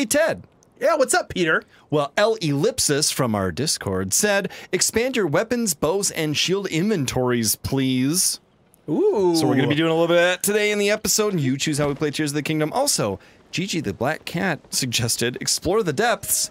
Hey, Ted. Yeah, what's up, Peter? Well, L Ellipsis from our Discord said, expand your weapons, bows, and shield inventories, please. Ooh. So we're going to be doing a little bit of that today in the episode, and you choose how we play Tears of the Kingdom. Also, Gigi the Black Cat suggested explore the depths,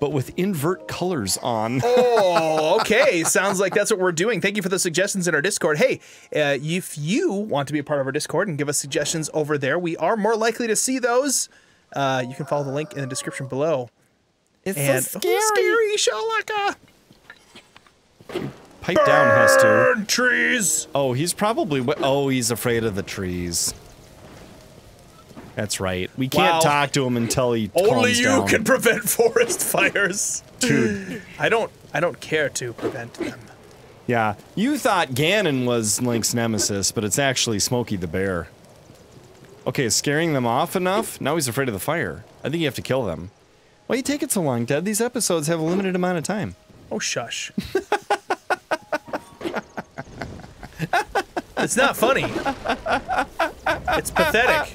but with invert colors on. Oh, okay. Sounds like that's what we're doing. Thank you for the suggestions in our Discord. Hey, uh, if you want to be a part of our Discord and give us suggestions over there, we are more likely to see those. Uh, you can follow the link in the description below. It's And so scary. Oh, scary, Shalaka. Pipe down, Hestu. Burn trees. Oh, he's probably. Oh, he's afraid of the trees. That's right. We can't Wow. talk to him until he Only calms you down. can prevent forest fires. Dude. I don't. I don't care to prevent them. Yeah, you thought Ganon was Link's nemesis, but it's actually Smokey the Bear. Okay, scaring them off enough? Now he's afraid of the fire. I think you have to kill them. Why you take it so long, Ted? These episodes have a limited amount of time. Oh, shush. it's not funny. It's pathetic.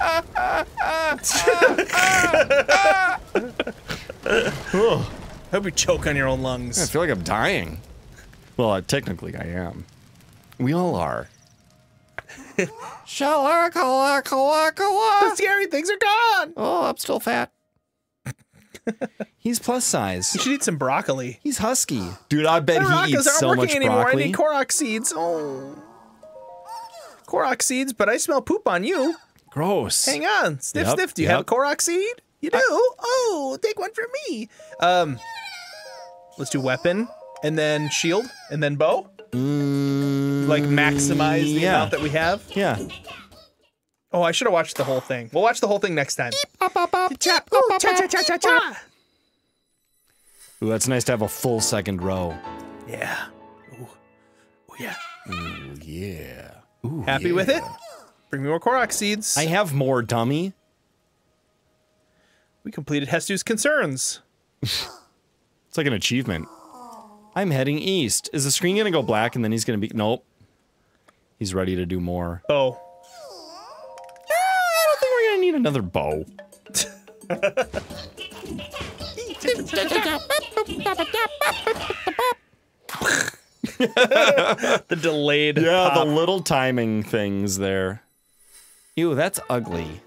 I Hope you choke on your own lungs. I feel like I'm dying. Well, uh, technically I am. We all are. The scary things are gone. Oh, I'm still fat. He's plus size. You should eat some broccoli. He's husky. Dude, I bet The he Maracas eats aren't so working much anymore. I need Korok seeds. Oh. Korok seeds, but I smell poop on you. Gross. Hang on. Sniff, Yep, sniff. Do you yep. have a Korok seed? You do? Oh, take one from me. Um, let's do weapon and then shield and then bow. Like maximize the Mm, yeah. amount that we have. Yeah. Oh, I should have watched the whole thing. We'll watch the whole thing next time. Cha- ooh. Ooh, that's nice to have a full second row. Yeah. Ooh. Ooh, yeah. Yeah. Ooh, Happy with it? Bring me more Korok seeds. I have more dummy. we completed Hestu's concerns. It's like an achievement. I'm heading east. Is the screen gonna go black and then he's gonna be nope. He's ready to do more. Oh. I don't think we're gonna need another bow. The delayed. Yeah, pop. the little timing things there. Ew, that's ugly.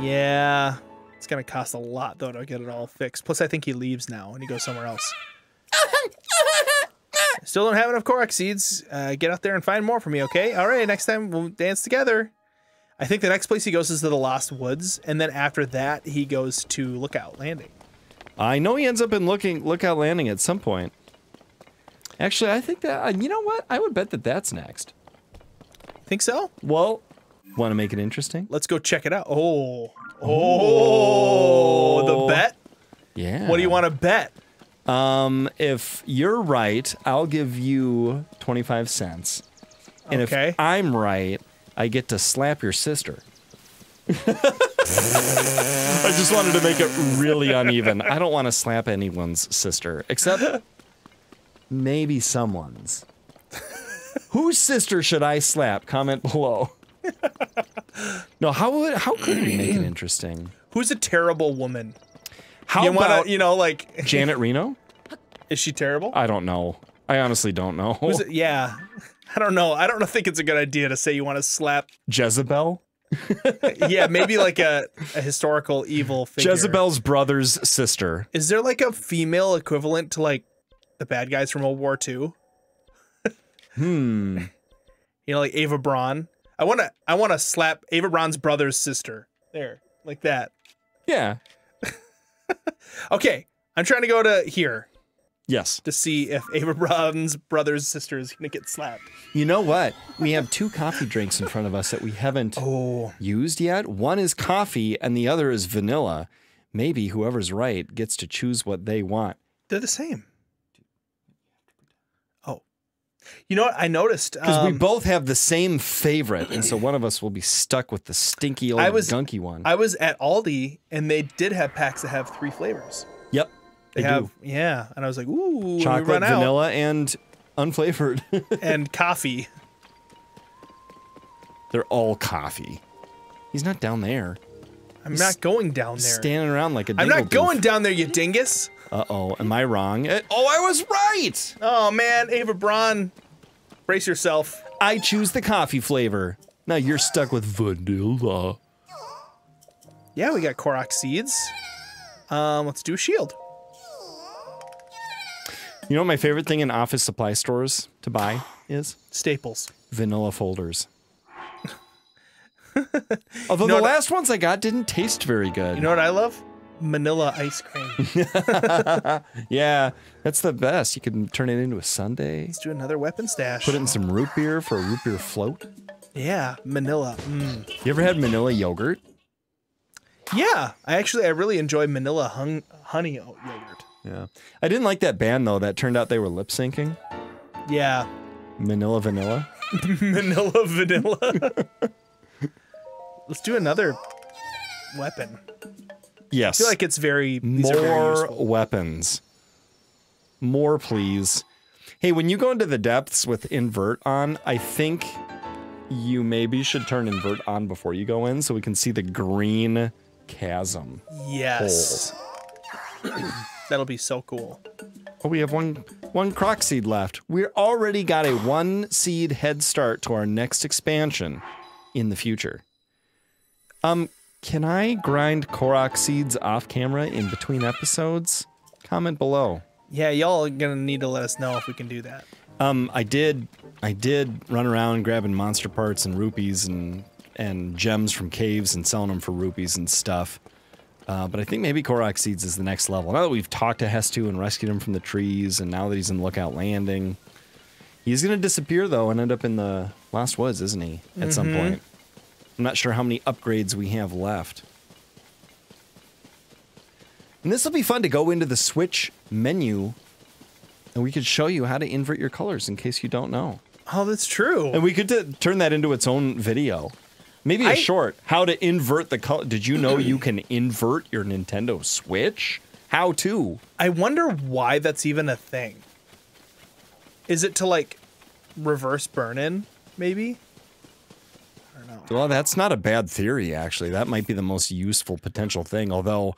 Yeah. It's gonna cost a lot though to get it all fixed. Plus, I think he leaves now and he goes somewhere else. Still don't have enough Korok seeds. Uh, get out there and find more for me, okay? All right, next time we'll dance together. I think the next place he goes is to the Lost Woods, and then after that he goes to Lookout Landing. I know he ends up in looking lookout landing at some point. Actually, I think that uh, you know what? I would bet that that's next. Think so? Well, want to make it interesting? Let's go check it out. Oh, oh, the bet. Yeah. What do you want to bet? Um, if you're right, I'll give you 25 cents. And Okay. if I'm right, I get to slap your sister. I just wanted to make it really uneven. I don't want to slap anyone's sister, except maybe someone's. Whose sister should I slap? Comment below. no, how would how could we make it interesting? Who's a terrible woman? How you want about to, you know, like, Janet Reno? is she terrible? I don't know. I honestly don't know. Yeah. I don't know. I don't think it's a good idea to say you want to slap. Jezebel? Yeah, maybe like a, a historical evil figure. Jezebel's brother's sister. Is there like a female equivalent to like the bad guys from World War II? Hmm. You know, like Eva Braun. I want to. I want to slap Eva Braun's brother's sister. There, like that. Yeah. Okay, I'm trying to go to here Yes. to see if Eva Braun's brother's sister is gonna get slapped. You know what? We have two coffee drinks in front of us that we haven't Oh, used yet. One is coffee and the other is vanilla. Maybe whoever's right gets to choose what they want. they're the same. You know what? I noticed Because we um, both have the same favorite, and so one of us will be stuck with the stinky old I was- gunky one. I was at Aldi and they did have packs that have three flavors. yep. They, They, have do. yeah, and I was like, ooh, Chocolate, run out. vanilla, and unflavored. and coffee. They're all coffee. He's not down there. I'm not going down there. Standing around like a I'm not dingledoof. going down there, you dingus. Uh oh, am I wrong? Uh, oh, I was right. Oh man, Eva Braun, brace yourself. I choose the coffee flavor. Now you're stuck with vanilla. Yeah, we got Korok seeds. Um, let's do a shield. You know what my favorite thing in office supply stores to buy is? Staples. Vanilla folders. Although the last ones I got didn't taste very good. You know what I love? Manila ice cream. yeah, that's the best. You can turn it into a sundae. Let's do another weapon stash. Put it in some root beer for a root beer float. yeah, Manila. Mm. You ever had Manila yogurt? Yeah, I actually I really enjoy Manila hung, honey yogurt. Yeah. I didn't like that band though. That turned out they were lip syncing. Yeah, Manila Vanilla. Manila vanilla. Let's do another weapon. Yes. I feel like it's very these are very More weapons. More, please. Hey, when you go into the depths with invert on, I think you maybe should turn invert on before you go in so we can see the green chasm. Yes. That'll be so cool. Oh, we have one one croc seed left. We're already got a one seed head start to our next expansion in the future. Um, can I grind Korok seeds off camera in between episodes? Comment below. Yeah, y'all are gonna need to let us know if we can do that. Um, I did I did run around grabbing monster parts and rupees and and gems from caves and selling them for rupees and stuff. Uh, but I think maybe Korok Seeds is the next level. Now that we've talked to Hestu and rescued him from the trees, and now that he's in Lookout Landing, he's gonna disappear though and end up in the Lost Woods, isn't he? At some point. I'm not sure how many upgrades we have left. And this will be fun to go into the Switch menu, and we could show you how to invert your colors in case you don't know. Oh, that's true. And we could t- turn that into its own video. Maybe a I- short. How to invert the color. Did you know you can invert your Nintendo Switch? How to? I wonder why that's even a thing. Is it to like reverse burn in, maybe? Well, that's not a bad theory, actually. That might be the most useful potential thing, although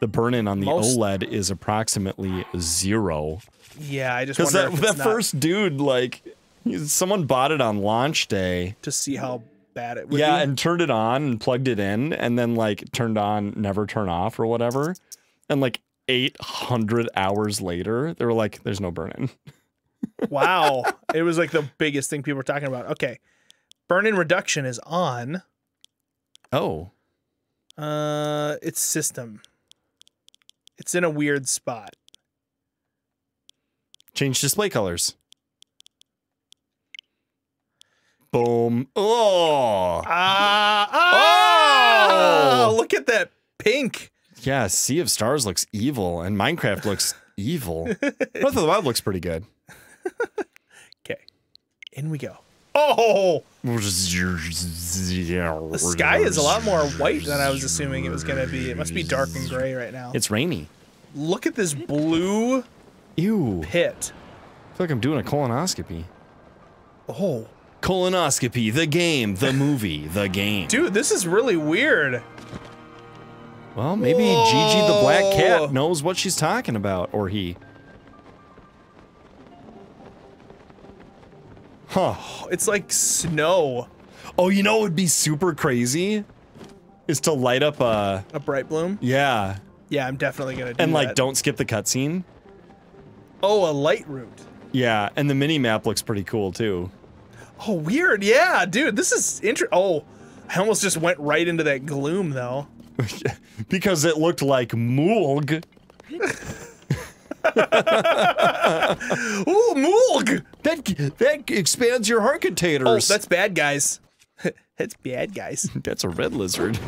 the burn in on the Most- OLED is approximately zero. Yeah, I just Because that, that not first dude, like, someone bought it on launch day. to see how bad it would yeah, be. and turned it on and plugged it in, and then like turned on, never turn off or whatever. And like 800 hours later, they were like, "There's no burn in." wow, it was like the biggest thing people were talking about. Okay, burn in reduction is on. Oh, Uh, it's system. It's in a weird spot. change display colors. Boom. Oh, Ah, ah! Oh! Look at that pink. yeah. Sea of Stars looks evil, and Minecraft looks evil. Breath of the Wild looks pretty good. Okay, in we go. Oh, The the sky is a lot more white than I was assuming it was gonna be. It must be dark and gray right now. It's rainy. Look at this blue Ew. pit. I feel like I'm doing a colonoscopy. Oh, Colonoscopy, the game, the movie, the game. dude, this is really weird. Well, maybe Gigi the Black Cat knows what she's talking about, or he. Huh. It's like snow. Oh, you know what would be super crazy? Is to light up a. A bright bloom. Yeah. Yeah, I'm definitely gonna do And, like, that. don't skip the cutscene. Oh, a Lightroot. Yeah, and the mini map looks pretty cool, too. Oh, weird. Yeah, dude, this is inter. Oh, I almost just went right into that gloom though. because it looked like Moog. Ooh, Moog. That, that expands your heart Oh, containers. that's bad, guys. that's bad, guys. that's a red lizard.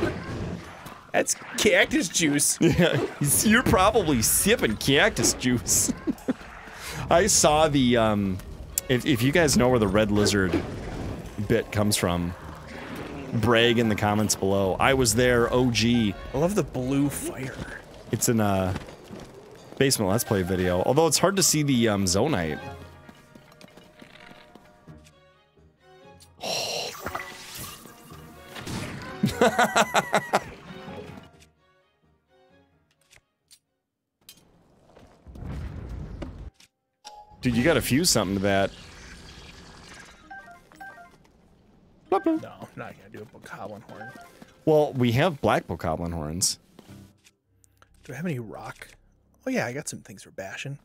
That's cactus juice. Yeah, you're probably sipping cactus juice. I saw the um, if if you guys know where the red lizard bit comes from, brag in the comments below. I was there, OG. I love the blue fire. It's in a Basement Let's Play video. Although it's hard to see the um, Zonaite. Dude, you gotta fuse something to that. No, I'm not gonna do a bokoblin horn. Well, we have black bokoblin horns. Do I have any rock? Oh yeah, I got some things for bashing.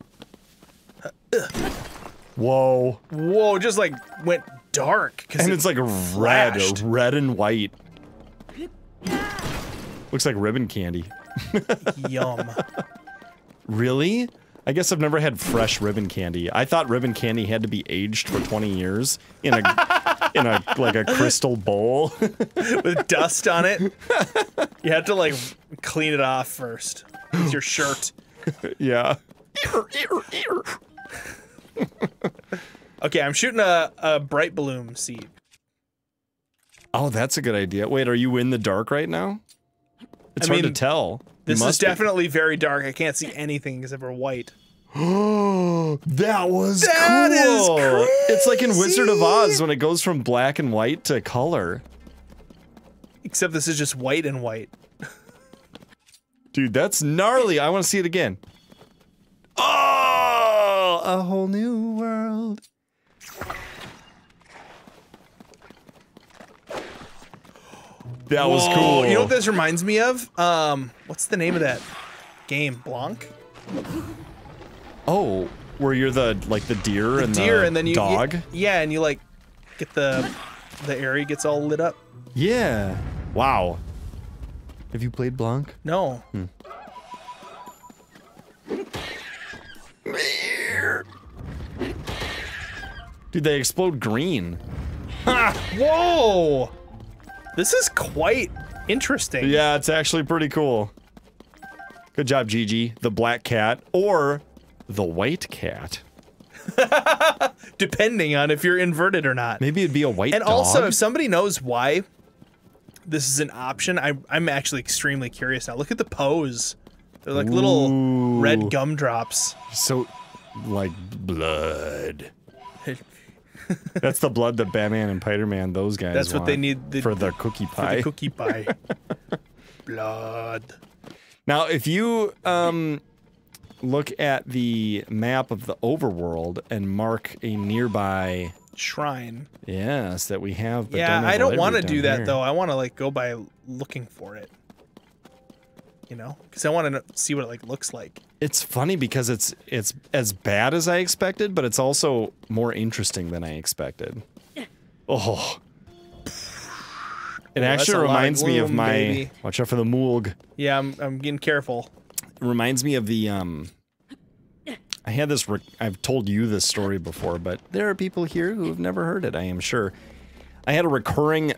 Whoa. Whoa, just like went dark. And it it's like red, flashed. red and white. Looks like ribbon candy. yum. Really? I guess I've never had fresh ribbon candy. I thought ribbon candy had to be aged for 20 years in a in a like a crystal bowl. With dust on it. You have to like clean it off first. With your shirt. yeah. Okay, I'm shooting a, a bright bloom seed. Oh, that's a good idea. Wait, are you in the dark right now? It's I hard mean, to tell. This is be. definitely very dark. I can't see anything except for white. that was That is cool. It's like in Wizard of. Oz when it goes from black and white to color. Except this is just white and white. Dude, that's gnarly. I want to see it again. Oh, a whole new world. That was cool. You know what this reminds me of? Um, what's the name of that game? Blanc? oh, where you're the like the deer and Deer, the and then you dog. yeah, and you like get the the area gets all lit up. Yeah. Wow. Have you played Blanc? No. Hmm. Dude, they explode green. Whoa! This is quite interesting. Yeah, it's actually pretty cool. Good job, Gigi. The black cat or the white cat. Depending on if you're inverted or not. Maybe it'd be a white And dog. also, if somebody knows why this is an option, I, I'm actually extremely curious now. Look at the poes. They're like little red gumdrops. so like blood. That's the blood that Batman and Spider-Man, those guys. That's what they need the- for the cookie For pie. the cookie pie. Blood. Now, if you um, look at the map of the overworld and mark a nearby, Shrine. yes, that we have. But yeah, don't have I a don't want to do that here. though. I want to like go by looking for it. You know, because I want to see what it like looks like. It's funny because it's it's as bad as I expected, but it's also more interesting than I expected. Oh. It that's actually a lot of reminds me of my baby. watch out for the moog. Yeah, I'm I'm getting careful. It reminds me of the um I had this re- I've told you this story before, but there are people here who have never heard it, I am sure. I had a recurring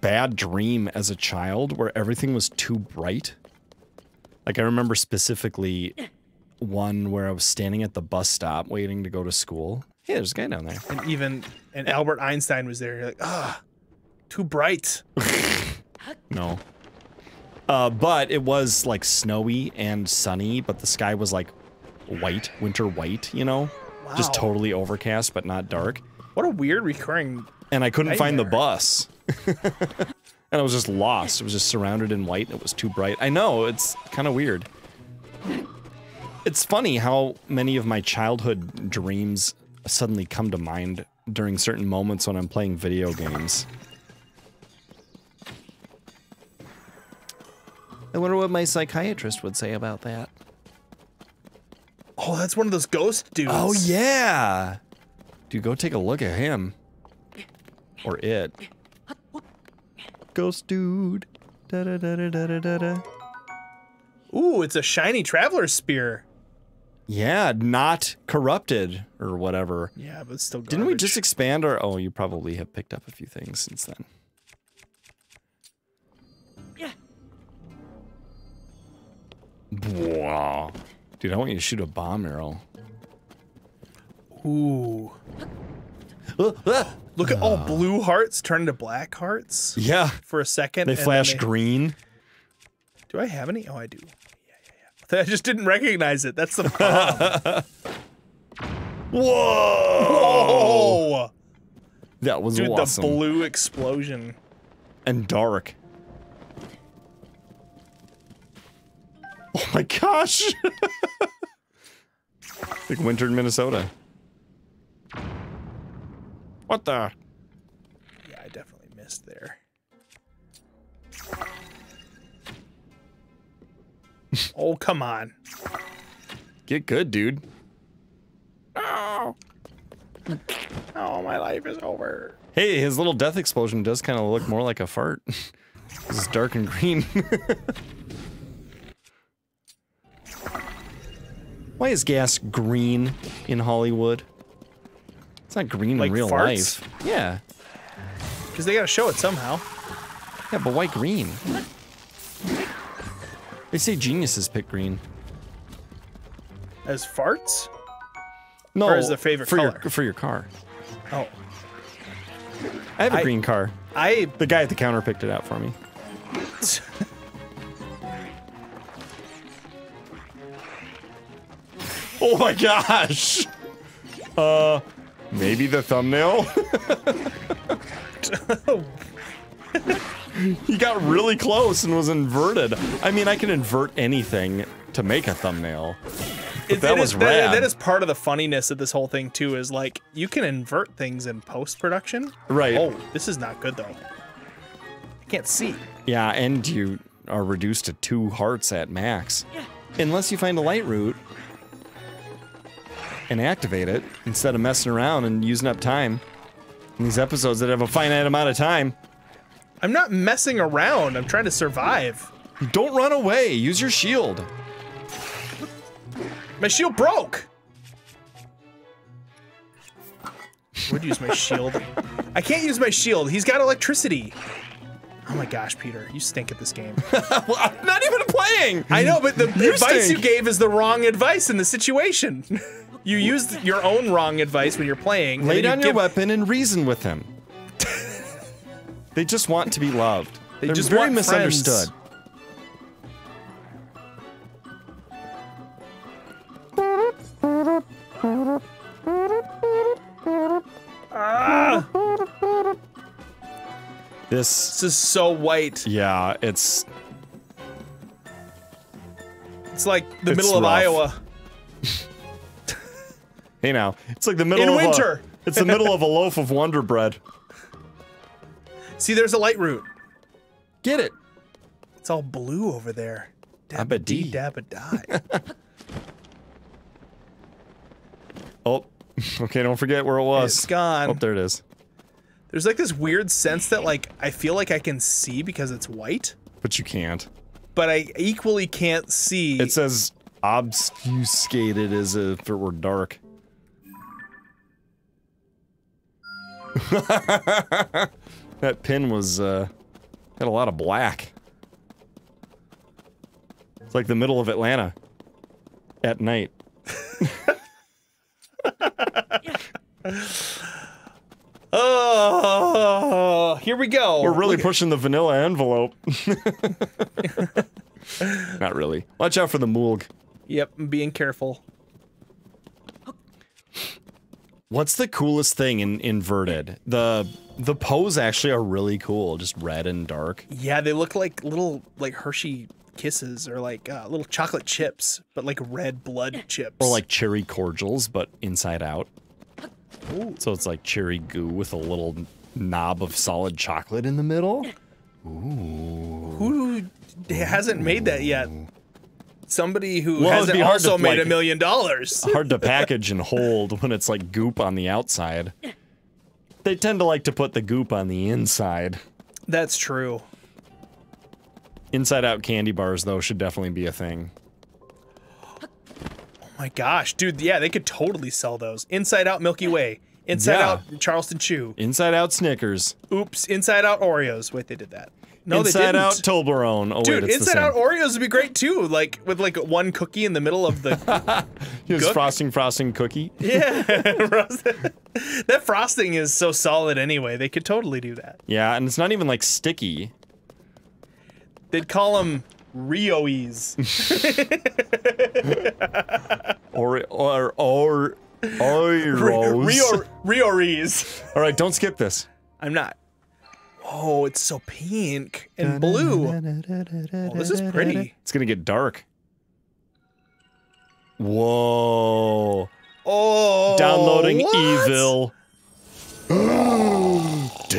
bad dream as a child where everything was too bright. Like I remember specifically one where I was standing at the bus stop waiting to go to school. Hey, there's a guy down there. And even and Albert Einstein was there. You're like, ah, too bright. No. Uh, but it was like snowy and sunny, but the sky was like white, winter white, you know? Just totally overcast, but not dark. What a weird recurring. And I couldn't find the bus. and I was just lost. It was just surrounded in white and it was too bright. I know, it's kind of weird. It's funny how many of my childhood dreams suddenly come to mind during certain moments when I'm playing video games. I wonder what my psychiatrist would say about that. Oh, that's one of those ghost dudes. Oh yeah. Dude, go take a look at him. Or it. Ghost dude. Da da da da da da da da. Ooh, it's a shiny traveler's spear. Yeah, not corrupted or whatever. Yeah, but it's still. Didn't we just expand our oh, you probably have picked up a few things since then. Yeah. Wow. Dude, I want you to shoot a bomb arrow. Ooh. Uh, uh, look at oh, blue hearts turn into black hearts Yeah, for a second. they flash they- green. Do I have any? Oh, I do. Yeah, yeah, yeah. I just didn't recognize it. That's the problem. Whoa! oh, That was dude, awesome. the blue explosion. and dark. Oh my gosh! like winter in Minnesota. What the? Yeah, I definitely missed there. oh, come on. Get good, dude. Oh. Oh, my life is over. Hey, his little death explosion does kind of look more like a fart. it's dark and green. Why is gas green in Hollywood? It's not green Like in real farts? life. Yeah. Because they got to show it somehow. Yeah, but why green? They say geniuses pick green. As farts? No, Or is their favorite for color? Your, for your car. Oh. I have a I- green car. I The guy at the counter picked it out for me. Oh my gosh! Uh, maybe the thumbnail? he got really close and was inverted. I mean, I can invert anything to make a thumbnail. It- that it was is- that- rad. that is part of the funniness of this whole thing too. Is like you can invert things in post production. Right. Oh, this is not good though. I can't see. Yeah, and you are reduced to two hearts at max. Unless you find a Lightroot and activate it instead of messing around and using up time in these episodes that have a finite amount of time. I'm not messing around. I'm trying to survive. Don't run away. Use your shield. My shield broke. Would use my shield. I can't use my shield. He's got electricity. Oh my gosh, Peter, you stink at this game. well, I'm not even playing. I know, but the You advice stink. you gave is the wrong advice in the situation. you used your own wrong advice when you're playing. Lay then you down your weapon and reason with him. they just want to be loved. They They're just very want friends. misunderstood. Ah! This, This is so white. yeah, it's It's like the middle of. Iowa. Hey now, it's like the middle In of winter. A, it's the middle of a loaf of Wonder Bread. See, there's a Lightroot. Get it? It's all blue over there. Abba Dee dee. dabba die. Oh, okay. Don't forget where it was. it's gone. Oh, there it is. There's like this weird sense that like I feel like I can see because it's white, But you can't. but I equally can't see. It says obfuscated as if it were dark. that pin was uh had a lot of black. It's like the middle of Atlanta at night. oh, here we go. We're really pushing the vanilla envelope. Not really. Watch out for the moog. Yep, I'm being careful. What's the coolest thing in inverted? The the poes actually are really cool, just red and dark. Yeah, they look like little like Hershey kisses or like uh, little chocolate chips, but like red blood chips. Or like cherry cordials, but inside out. So it's like cherry goo with a little knob of solid chocolate in the middle. who hasn't made that yet? Somebody who Well, hasn't hard to, also made like- a million dollars. Hard to package and hold when it's like goop on the outside. They tend to like to put the goop on the inside. That's true. Inside out candy bars, though, should definitely be a thing. Oh my gosh, dude, yeah, they could totally sell those. Inside Out Milky Way, Inside Yeah. Out Charleston Chew. Inside out Snickers. Oops, Inside Out Oreos. Wait, they did that. No, they Inside out Toblerone. Oh Dude, wait, Inside Out. Oreos would be great too, like with like one cookie in the middle of the Gook. frosting, frosting cookie. yeah. that frosting is so solid anyway. They could totally do that. Yeah, and it's not even like sticky. They'd call them Rioes. Or or or Oreos. Rio Rioes. All right, don't skip this. I'm not. Oh, it's so pink and blue. Oh, this is pretty. It's gonna get dark. Whoa! Oh, Downloading what? evil.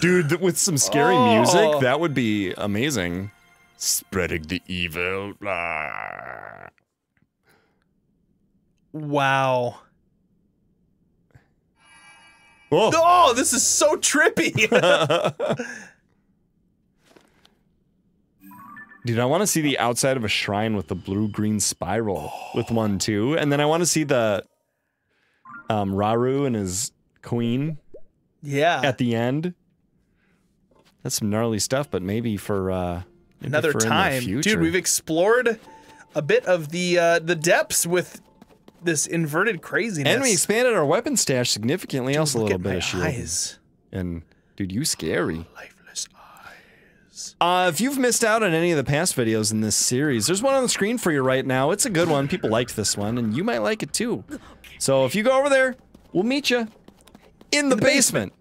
Dude, with some scary oh. music, Oh. that would be amazing. Spreading the evil. Ah. Wow. Oh, Oh, this is so trippy. dude, I want to see the outside of a shrine with the blue-green spiral with one too, and then I want to see the um, Rauru and his queen yeah. at the end. That's some gnarly stuff, but maybe for uh, maybe Another for time, dude. We've explored a bit of the uh, the depths with this inverted craziness. and we expanded our weapon stash significantly. also, a little bit of shield. eyes. And dude, you scary. Lifeless eyes. Uh, if you've missed out on any of the past videos in this series, there's one on the screen for you right now. It's a good one. People liked this one, and you might like it too. So if you go over there, we'll meet you in the, basement.